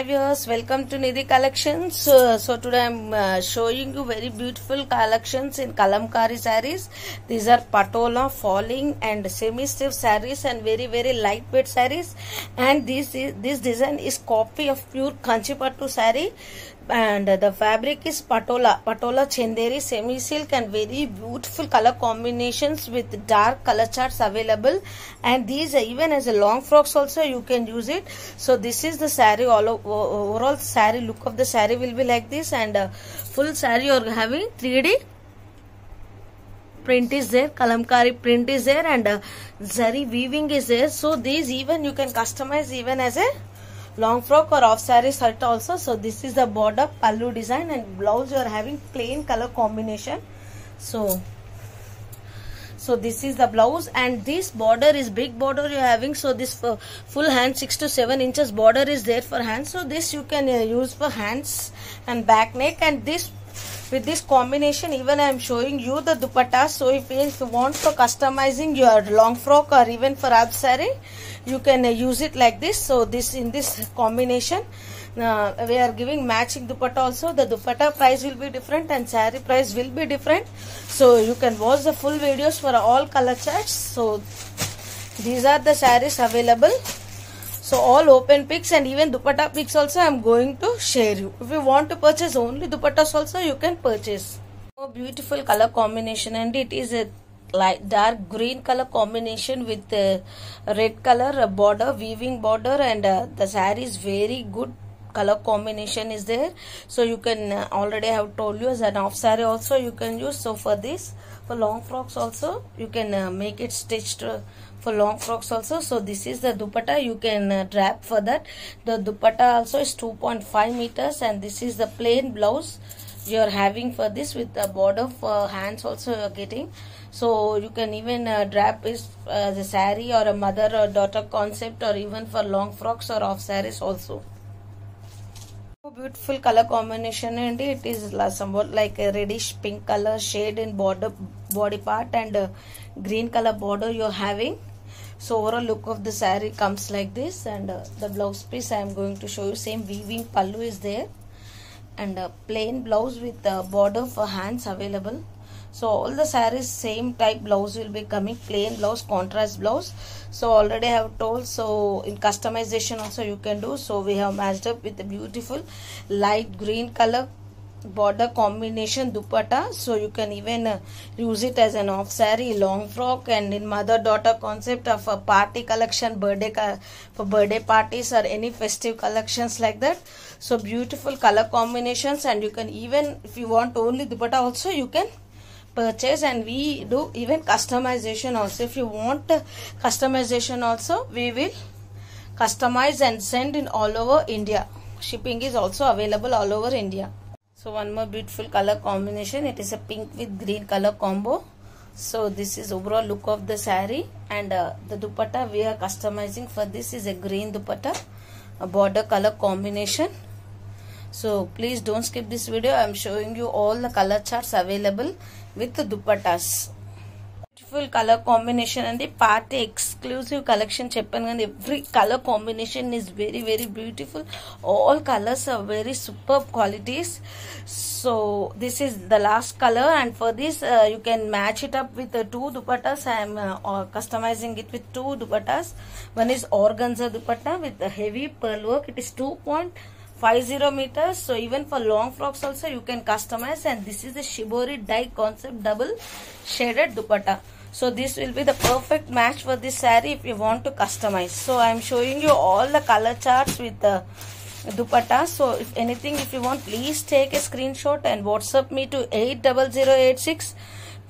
Hi viewers, welcome to Nidhi Collections. So, so today I'm uh, showing you very beautiful collections in Kalamkari sarees. These are patola, falling and semi-stiff sarees and very very lightweight sarees. And this is, this design is copy of pure Kanchipattu saree and the fabric is patola. Patola chanderi semi silk and very beautiful color combinations with dark color charts available. And these even as a long frocks also you can use it. So this is the sari all overall sari look of the sari will be like this. And uh, full sari you're having 3d print is there kalamkari print is there and uh, zari weaving is there. So these even you can customize even as a long frock or half saree shirt also. So this is the border pallu design and blouse you are having plain color combination. So so this is the blouse and this border is big border you are having. So this full hand 6 to 7 inches border is there for hands. So this you can uh, use for hands and back neck and this with this combination even i am showing you the dupatta. So if, you want for customizing your long frock or even for ab saree you can use it like this. So this in this combination uh, we are giving matching dupatta also. The dupatta price will be different and saree price will be different. So you can watch the full videos for all color charts. So these are the sarees available so all open pics and even dupatta pics also I am going to share you. If you want to purchase only dupattas also you can purchase. Oh, beautiful color combination and it is a light dark green color combination with uh, red color border weaving border and uh, the saree is very good color combination is there so you can uh, already have told you as an half saree also you can use so for this for long frocks also. You can uh, make it stitched uh, for long frocks also. So this is the dupatta. You can uh, drap for that. The dupatta also is 2.5 meters and this is the plain blouse you are having for this with the border for hands also you are getting. So you can even uh, drap this as a saree or a mother or daughter concept or even for long frocks or half sarees also beautiful color combination and it is somewhat like a reddish pink color shade in border body part and uh, green color border you're having. So overall look of the saree comes like this and uh, the blouse piece i am going to show you same weaving pallu is there. And a plain blouse with uh, border for hands available so all the sarees same type blouse will be coming plain blouse contrast blouse. So already i have told so in customization also you can do. So we have matched up with a beautiful light green color border combination dupatta. So you can even uh, use it as an half saree long frock. And in mother daughter concept of a party collection birthday for birthday parties or any festive collections like that. So beautiful color combinations. And you can even if you want only dupatta also you can purchase and we do even customization also. If you want customization also we will customize and send in all over india. Shipping is also available all over india. So one more beautiful color combination. It is a pink with green color combo. So this is overall look of the saree and uh, the dupatta we are customizing for this is a green dupatta a border color combination. So please don't skip this video. I am showing you all the color charts available with the dupattas beautiful colour combination అండి party exclusive collection చెప్పాను కానీ every colour combination is very very beautiful all colours are very super qualities so this is the last colour and for this you can match it up with two dupattas I'm customising it with two dupattas one is organza dupatta with heavy pearl work it is two point 50 meters. So even for long frocks also you can customize. And this is the shibori dye concept double shaded dupatta. So this will be the perfect match for this saree if you want to customize. So i am showing you all the color charts with the dupatta. So if anything if you want please take a screenshot and whatsapp me to 80086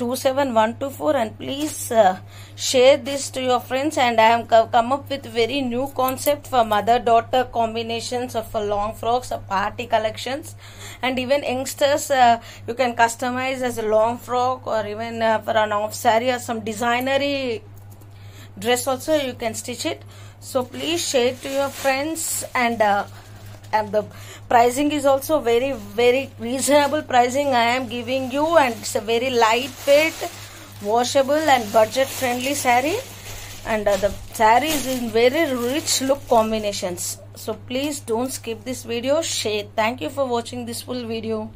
27124 and please uh, share this to your friends. And I have come up with very new concept for mother daughter combinations of uh, long frocks or party collections and even youngsters uh, you can customize as a long frock or even uh, for an half saree or some designery dress also you can stitch it. So please share to your friends. And uh, and the pricing is also very very reasonable pricing. I am giving you and it's a very light lightweight washable and budget friendly saree and uh, the saree is in very rich look combinations. So please don't skip this video. Share thank you for watching this full video